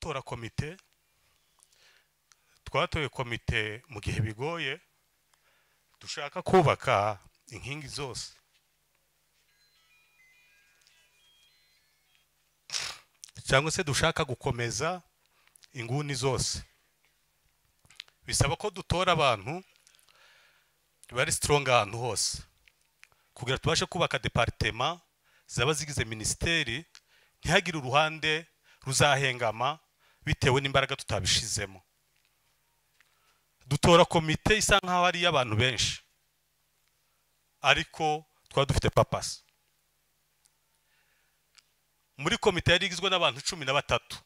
dutora komite twatoye komite mu gihe bigoye dushaka kubaka inkingi zose. Cyangwa se dushaka gukomeza inguni zose. Bisaba ko dutora abantu bari strong ahantu hose. Kugira tubashe kubaka departema zaba zigize minisiteri ntihagire uruhande ruzahengama bitewe n'imbaraga tutabishizemo. Dutora komite isa nkaho ari iy'abantu benshi. Ariko twaba dufite papasi muri komite yari igizwe n'abantu cumi na batatu.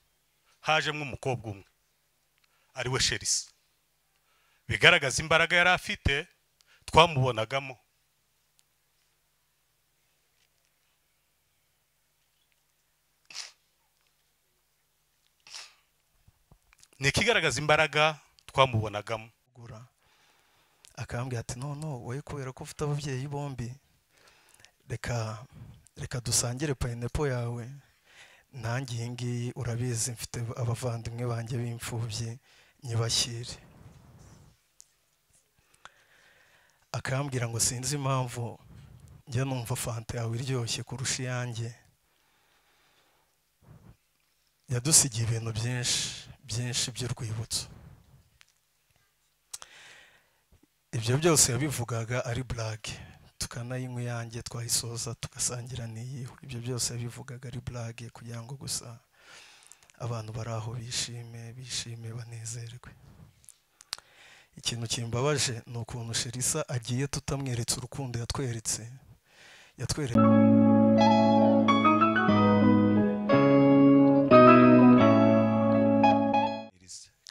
Hajemo umukobwa umwe. Ari we sherisi bigaragaza imbaraga yari afite twamubonagamo. Ni ikigaragaza imbaraga twamubonagamo akambwira ati no no wowe kubera ko ufite ababyeyi bombi reka reka dusangire payinepo yawe. Nanjye iyi ngiyi urabizi mfite abavandimwe banjye b'imfubyi nyibashyire. Akambwira ngo sinzi impamvu njya numva fanta yawe iryoshye kurusha iyanjye. Yadusigiye ibintu byinshi. Byinshi by'urwibutso ibyo byose yabivugaga ari burage tukanayinywa iyanjye twayisoza tugasangira n'iyiwe. Ibyo byose yabivugaga ari burage kugira ngo gusa abantu bari aho bishime bishime banezerwe. Ikintu kimbabaje ni ukuntu sherisa agiye tutamweretse urukundo yatweretse. Yatweretse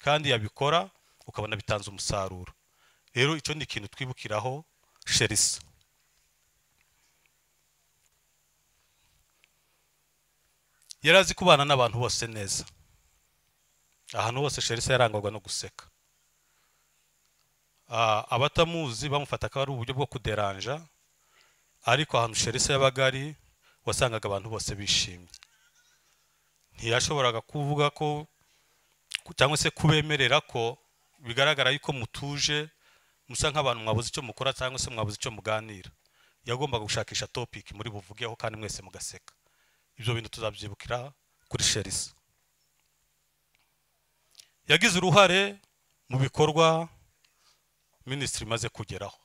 kandi yabikora ukabona bitanze umusaruro. Rero icyo ni ikintu twibukiraho sherisa. Yari azi kubana n'abantu bose neza. Ahantu hose sherisa yarangwaga no guseka. Abatamuzi bamufata ko ari uburyo bwo kuderanja ariko ahantu sherisa yabaga ari wasangaga abantu bose bishimye. Ntiyashoboraga kuvuga ko cyangwa se kubemerera ko bigaragara yuko mutuje musa nk'abantu mwabuze icyo mukora cyangwa se mwabuze icyo muganira. Yagombaga gushakisha topic muri buvugeho kandi mwese mugaseka. Ibyo bintu tuzabyibukira kuri sherisa. Yagize uruhare mu bikorwa minisitiri imaze kugeraho.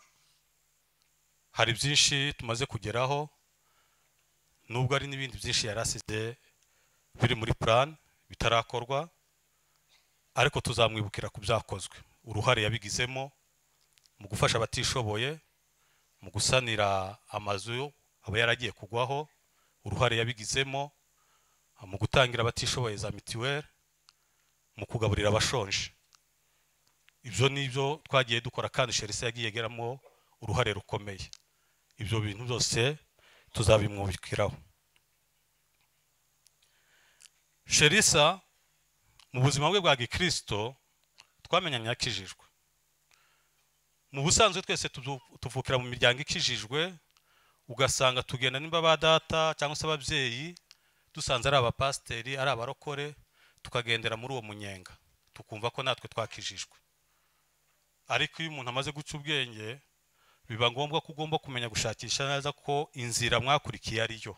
Hari byinshi tumaze kugeraho nubwo hari n'ibindi byinshi yari asize biri muri plan bitarakorwa. Ariko tuzamwibukira ku byakozwe. Uruhare yabigizemo mu gufasha abatishoboye mu gusanira amazu aba yaragiye kugwaho. Uruhare yabigizemo mu gutangira abatishoboye za mitiweli mu kugaburira abashonje. Ibyo ni byo twagiye dukora kandi sherisa yagiye ageramo uruhare rukomeye. Ibyo bintu byose tuzabimwubikiraho sherisa mu buzima bwe bwa gikristo twamenyanye yakijijwe mu busanzwe twese tuvu- tuvukira mu miryango ikijijwe ugasanga tugenda nimba ba data cyangwa se ababyeyi dusanze ari abapasiteri ari abarokore tukagendera muri uwo munyenga. Tukumva ko natwe twakijijwe. Ariko iyo umuntu amaze guca ubwenge biba ngombwa ko ugomba kumenya gushakisha neza ko inzira mwakurikiye ariyo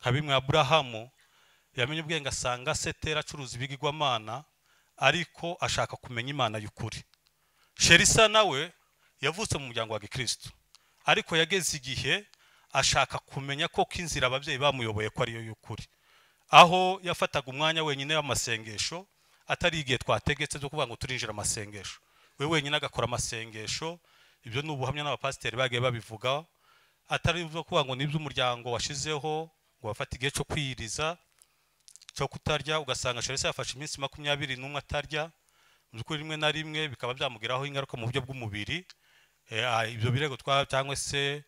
nka bimwe aburahamu yamenye ubwenge asanga setera acuruza ibigirwamana ariko ashaka kumenya imana y'ukuri. Sherisa nawe yavutse mu muryango wa gikristo. Ariko yageze igihe ashaka kumenya ko inzira ababyeyi bamuyoboye ko ariyo y'ukuri. Aho yafataga umwanya wenyine w'amasengesho atari igihe twategetse byo kuvuga ngo turinjira amasengesho. We wenyine agakora amasengesho ibyo ni ubuhamya n'abapasiteri bagiye babivugaho. Atari ibyo kuvuga ngo ni byo umuryango washizeho ngo bafate igihe cyo kwiyiriza cyo kutarya ugasanga sherisa yafashe iminsi makumyabiri n'umwe atarya. Mu by'ukuri rimwe na rimwe bikaba byamugiraho ingaruka mu buryo bw'umubiri. Eh, ibyo birego twa cyangwa se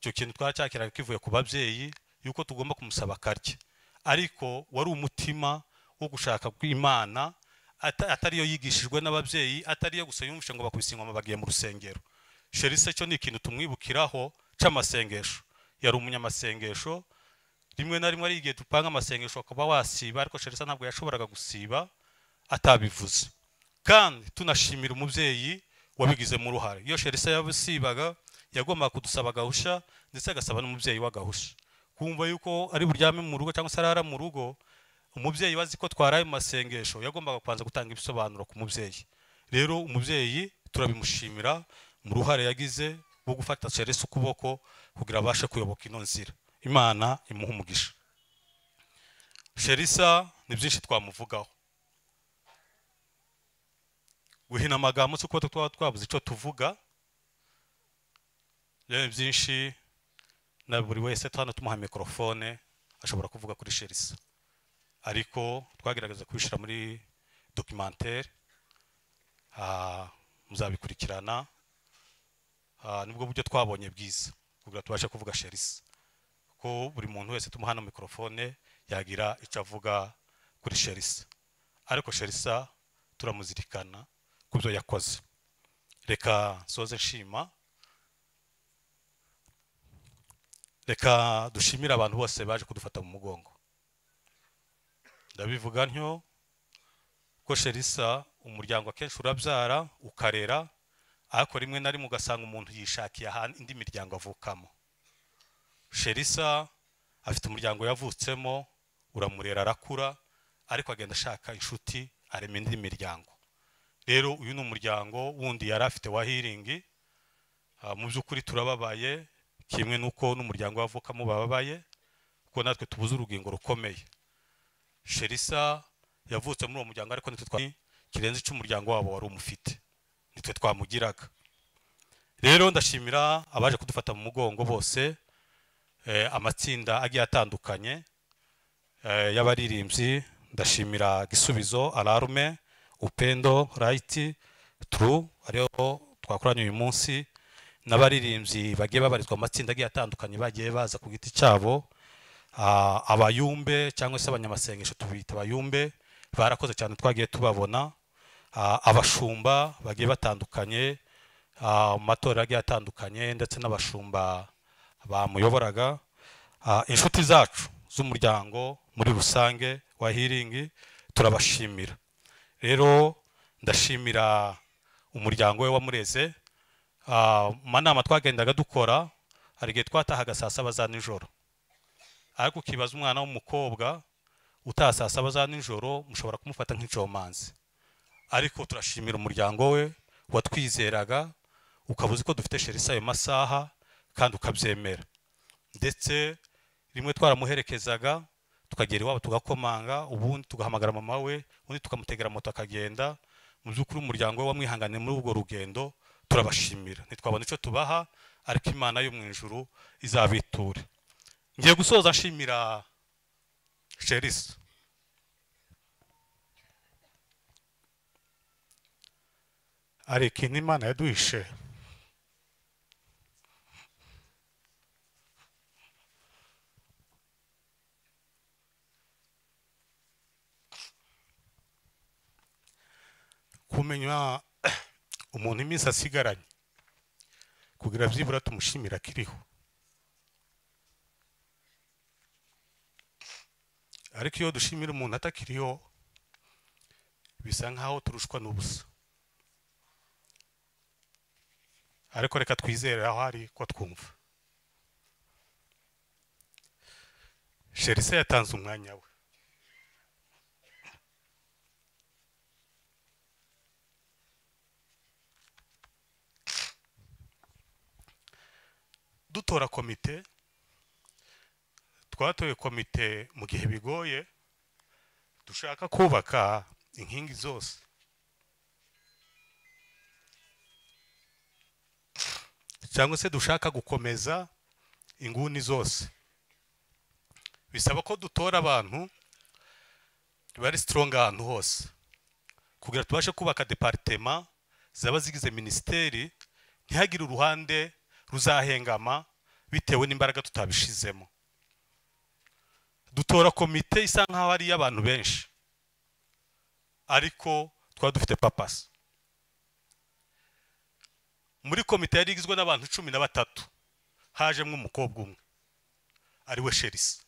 icyo kintu twacyakiraga kivuye ku babyeyi yuko tugomba kumusaba akarya. Ariko wari umutima wo gushaka kw'imana ata- atari yo yigishijwe n'ababyeyi atari yo gusa yumvishe ngo bakubise ingoma bagiye mu rusengero. Sherisa cyo ni ikintu tumwibukiraho c'amasengesho. Yari umunyamasengesho rimwe na rimwe ari igihe dupanga amasengesho ukaba wasiba ariko sherisa ntabwo yashoboraga gusiba atabivuze. Kandi tunashimira umubyeyi wabigizemo uruhare iyo sherisa yabisibaga yagombaga kudusaba agahusha ndetse agasaba n'umubyeyi w'agahusha kumva yuko ari buryame mu rugo cyangwa se arara mu rugo umubyeyi wazi ko twaraye mu masengesho yagombaga kubanza gutanga ibisobanuro ku mubyeyi. Rero umubyeyi turabimushimira mu ruhare yagize rwo gufata sherisa ukuboko kugira abashe kuyoboka ino nzira. Imana imuha umugisha. Sherisa ni byinshi twamuvugaho. Guhina amagambo si uko twaba twabuze icyo tuvuga. Ni byinshi na buri wese hano tumuha mikorofone ashobora kuvuga kuri sherisa. Ariko twagerageza kubishyira muri dokimantere muzabikurikirana. Ah, ni bwo buryo twabonye bwiza kugira tubashe kuvuga sherisa. Ko buri muntu wese tumuha hano mikorofone yagira icyo avuga kuri sherisa. Ariko sherisa turamuzirikana ku byo yakoze. Reka soze nshima. Reka dushimire abantu bose baje kudufata mu mugongo. Ndabivuga ntyo ko sherisa umuryango akenshi urabyara ukarera ariko rimwe na rimwe ugasanga umuntu yishakiye indi miryango avukamo. Sherisa afite umuryango yavutsemo uramurera arakura ariko agenda ashaka inshuti arema indi miryango. Rero uyu ni umuryango wundi yari afite wa hiringi Ah, mu by'ukuri turababaye kimwe n'uko n'umuryango wavukamo bababaye kuko natwe tubuze urugingo rukomeye. Sherisa yavutse muri uwo muryango ariko nitwe twa kirenze icyo umuryango wabo wari umufite. Nitwe twamugiraga. Rero ndashimira abaje kudufata mu mugongo bose amatsinda agiye atandukanye. Eh, y'abaririmbyi ndashimira gisubizo alarme upendo right true ariyo twakoranye uyu munsi. N'abaririmbyi bagiye babarizwa mu matsinda agiye atandukanye bagiye baza ku giti cyabo. Ah, abayumbe cyangwa se abanyamasengesho tubita abayumbe barakoze cyane twagiye tubabona. Ah, abashumba bagiye batandukanye ah, mu matorero agiye atandukanye ndetse n'abashumba bamuyoboraga Ah, inshuti zacu z'umuryango muri rusange wa hiringi turabashimira. Rero ndashimira umuryango we wamureze Ah, mu manama twagendaga dukora hari igihe twatahaga saa saba za nijoro. Ariko ukibaza umwana w'umukobwa utaha saa saba za nijoro mushobora kumufata nk'incomanzi ariko turashimira umuryango we watwizeraga ukaba uzi ko dufite sherisa ayo masaha kandi ukabyemera. Ndetse rimwe twaramuherekezaga tukagera iwabo tugakomanga ubundi tugahamagara mama we ubundi tukamutegera moto akagenda. Mu by'ukuri umuryango we wamwihanganiye muri ubwo rugendo turabashimira. Ntitwabona icyo tubaha ariko imana yo mu ijuru izabiture. Ngiye gusoza nshimira sherisa hari ikintu imana yaduhishe. Kumenya umuntu iminsi asigaranye kugira byibura tumushimira akiriho ariko iyo dushimira umuntu atakiriho bisa nkaho turushwa n'ubusa. Ariko reka twizere aho ari ko twumva. Sherisa yatanze umwanya we. Dutora komite twatoye komite mu gihe bigoye dushaka kubaka inkingi zose. Cyangwa se dushaka gukomeza inguni zose. Bisaba ko dutora abantu bari sitoronga ahantu hose. Kugira tubashe kubaka deparitema zaba zigize minisiteri ntihagire uruhande ruzahengama bitewe n'imbaraga tutabishizemo. Dutora komite isa nkaho ari iy'abantu benshi. Ariko twaba dufite papasi muri komite yari igizwe n'abantu cumi na batatu. Hajemo umukobwa umwe. Ari we sherisa.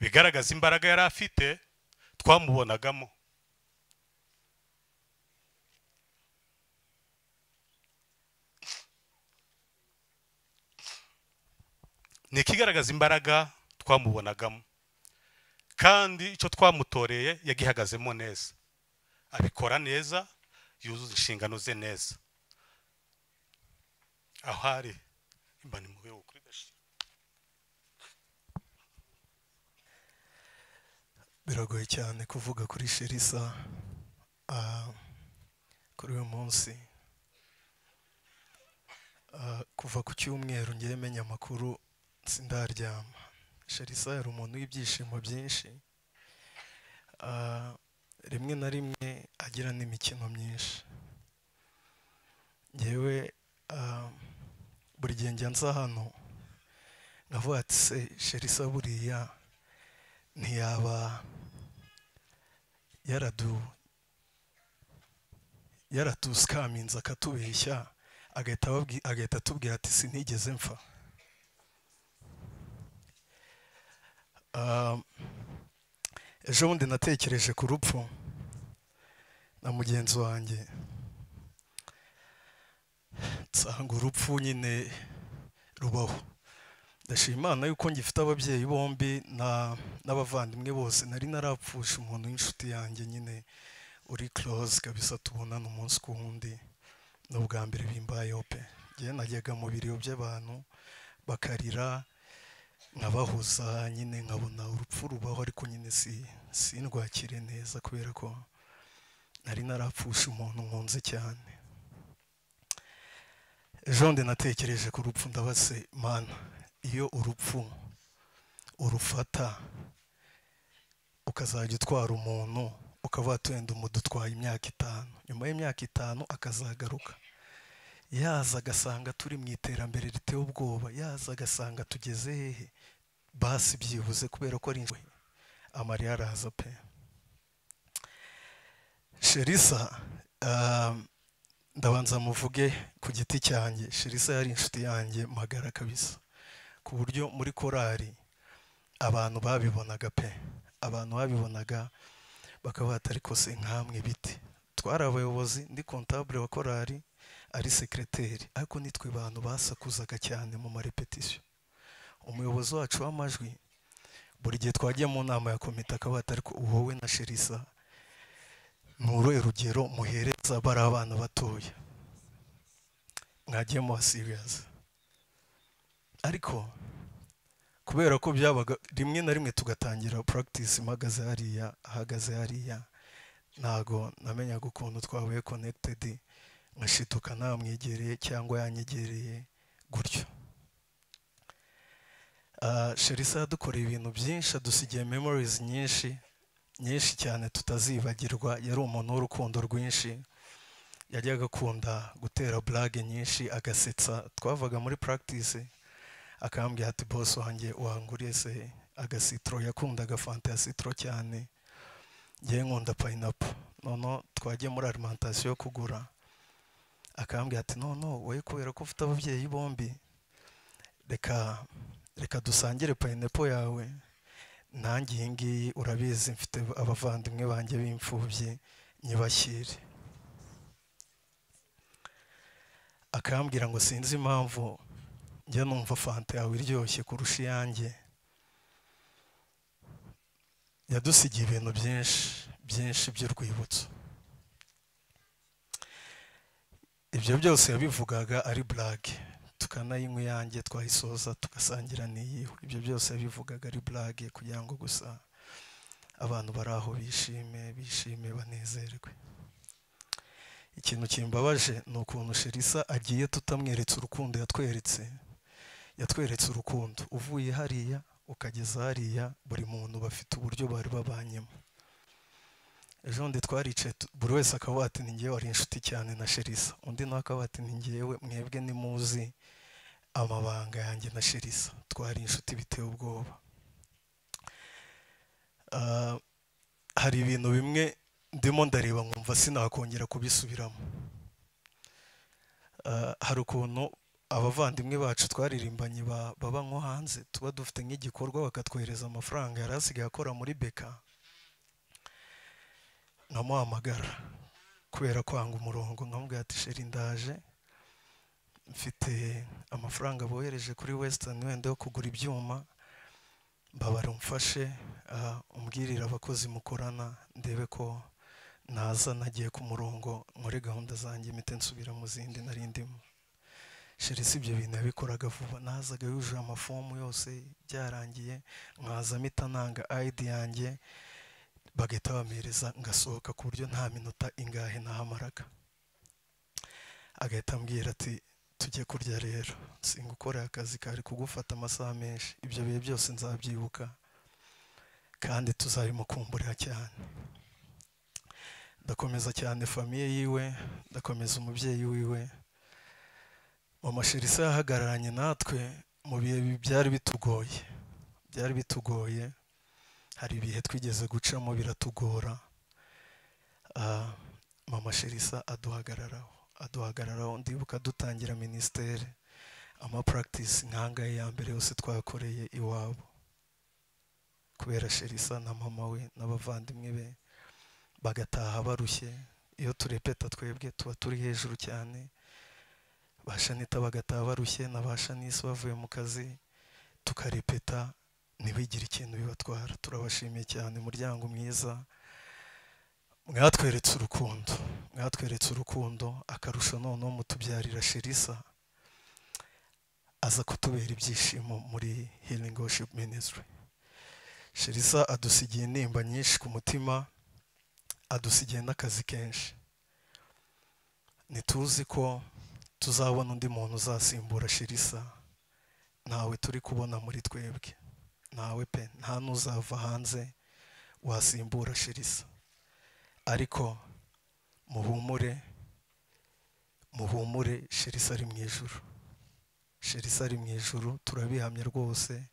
Bigaragaza imbaraga yari afite twamubonagamo. Ni ikigaragaza imbaraga twamubonagamo. Kandi icyo twamutoreye yagihagazemo neza. Abikora neza yuzuza inshingano ze neza. Aho ari imba ni mube kuri gashira. Biragoye cyane kuvuga kuri sherisa ah, kuri uyu munsi. Ah, kuva ku cyumweru ngewe menya amakuru sindaryama sherisa yari umuntu w'ibyishimo byinshi. Ah, rimwe na rimwe agira n'imikino myinshi. Ngewe ah, buri gihe njya nza hano nkavuga ati se sherisa buriya ntiyaba yaradu yaratuskaminze akatubeshya. Agahita atubwira ati sinigeze mpfa. Ejo bundi natekereje ku rupfu na mugenzi wanjye. Nsanga urupfu nyine rubaho. Ndashima imana yuko ngifite ababyeyi bombi na n'abavandimwe bose. Nari narapfusha umuntu w'inshuti yanjye nyine uri close kabisa tubonana umunsi ku wundi ni ubwa mbere bimbayeho pe. Ngewe najyaga mu biriyo by'abantu bakarira nkabahuza nyine nkabona urupfu rubaho ariko nyine si sindwakire neza kubera ko nari narapfusha umuntu nkunze cyane. Ejo bundi natekereje ku rupfu ndabase mana iyo urupfu urufata ukazajya utwara umuntu ukaba wenda umudutwaye imyaka itanu. Nyuma y'imyaka itanu akazagaruka. Yaza agasanga turi mu iterambere riteye ubwoba. Yaza agasanga tugeze hehe? Basi byibuze kubera ko ari inshuti amarira araza pe. Sherisa ah, ndabanza muvuge ku giti cyanjye. Sherisa yari inshuti yanjye magara kabisa. Ku buryo muri korari abantu babibonaga pe. Abantu babibonaga bakaba batari kose nkamwe biti twari abayobozi ndi kontabule wa korari ari sekereteri ariko nitwe bantu basakuzaga cyane mu marepetisiyo umuyobozi wacu w'amajwi. Buri gihe twagiye mu nama ya komite akaba atari ko wowe na sherisa. Ni uruhe rugero muhereza bari abana batoya? Mwagiye muha siriyazi ariko kubera ko byabaga rimwe na rimwe tugatangira puragitisi mpagaze hariya ahagaze hariya ntago namenyaga ukuntu twabaye konekitedi nkashituka namwegereye cyangwa yanyegereye gutyo. Sherisa yadukoreye ibintu byinshi adusigiye memorizi nyinshi nyinshi cyane tutazibagirwa. Yari umuntu w'urukundo rwinshi. Yajyaga akunda gutera burage nyinshi agasetsa. Twavaga muri puragitisi akambwira ati bose wanjye wanguriye se? Agasitoro yakundaga fanta ya sitoro cyane. Ngewe nkunda payinapo noneho twagiye muri alimantasiyo kugura. Akambwira ati noneho wowe kubera ko ufite ababyeyi bombi reka reka dusangire payinepo yawe. Nanjye iyi ngiyi urabizi mfite abavandimwe banjye b'imfubyi nyibashyire. Akambwira ngo sinzi impamvu njya numva fanta yawe iryoshye kurusha iyanjye. Yadusigiye ibintu byinshi byinshi by'urwibutso. Ibyo byose yabivugaga ari burage tukanayinywa iyanjye twayisoza tugasangira n'iyiwe ibyo byose yabivugaga ari burage kugira ngo gusa abantu bari aho bishime bishime banezerwe. Ikintu kimbabaje ni ukuntu sherisa agiye tutamweretse urukundo yatweretse yatweretse urukundo. Uvuye hariya ukageza hariya buri muntu bafite uburyo bari babanyemo. Ejo bundi twaricaye buri wese akavuga ati ni ngewe wari inshuti cyane na sherisa. Undi nawe akavuga ati ni mwebwe nimuzi. Amabanga yanjye na sherisa. Twari inshuti biteye ubwoba. Ah, hari ibintu bimwe ndimo ndareba nkumva sinakongera kubisubiramo. Ah, hari ukuntu abavandimwe bacu twaririmbanye ba- baba nko hanze tuba dufite nk'igikorwa bakatwohereza amafaranga yari asigaye akora muri beka nkamuhamagara kubera kwanga umurongo nkamubwira ati sheri ndaje. Mfite amafaranga bohereje kuri western wenda yo kugura ibyuma mbabara umfashe ah, umbwirire abakozi mukorana ndebe ko naza nagiye ku murongo nkore gahunda zanjye mpite nsubira mu zindi nari ndimo. Sheri si ibyo bintu yabikoraga vuba. Nazaga yujuje amafomu yose byarangiye nkaza mpita nanga ayidi yanjye bagahita bampereza ngasohoka ku buryo nta minota ingahe nahamaraga. Agahita ambwira ati tujye kurya rero. Singukoreye akazi kari kugufata amasaha menshi. Ibyo bihe byose nzabyibuka kandi tuzabimukumburira cyane. Ndakomeza cyane famiye yiwe ndakomeza umubyeyi wiwe. Mama sherisa yahagararanye natwe mu bihe bi- byari bitugoye. Byari bitugoye. Hari ibihe twigeze gucamo biratugora. Ah, mama sherisa aduhagararaho. Aduhagararaho ndibuka dutangira minisiteri. Amapractice nkangahe ya mbere yose twakoreye iwabo? Kubera sherisa na mama we n'abavandimwe be bagataha barushye. Iyo turepeta twebwe tuba turi hejuru cyane. Ba shanita bagataha barushye na bavuye mu kazi tukarepeta ntibigire ikintu bibatwara. Turabashimiye cyane umuryango mwiza. Mwatweretse urukundo mwatweretse urukundo akarusho noneho mutubyarira sherisa aza kutubera ibyishimo muri healing worship ministry. Sherisa adusigiye intimba nyinshi ku mutima adusigiye n'akazi kenshi. Ntituzi ko tuzabona undi muntu uzasimbura sherisa ntawe turi kubona muri twebwe. Ntawe pe nta n'uzava hanze wasimbura sherisa. Ariko muhumure muhumure sherisa ari mu ijuru. Sherisa ari mu ijuru turabihamya rwose.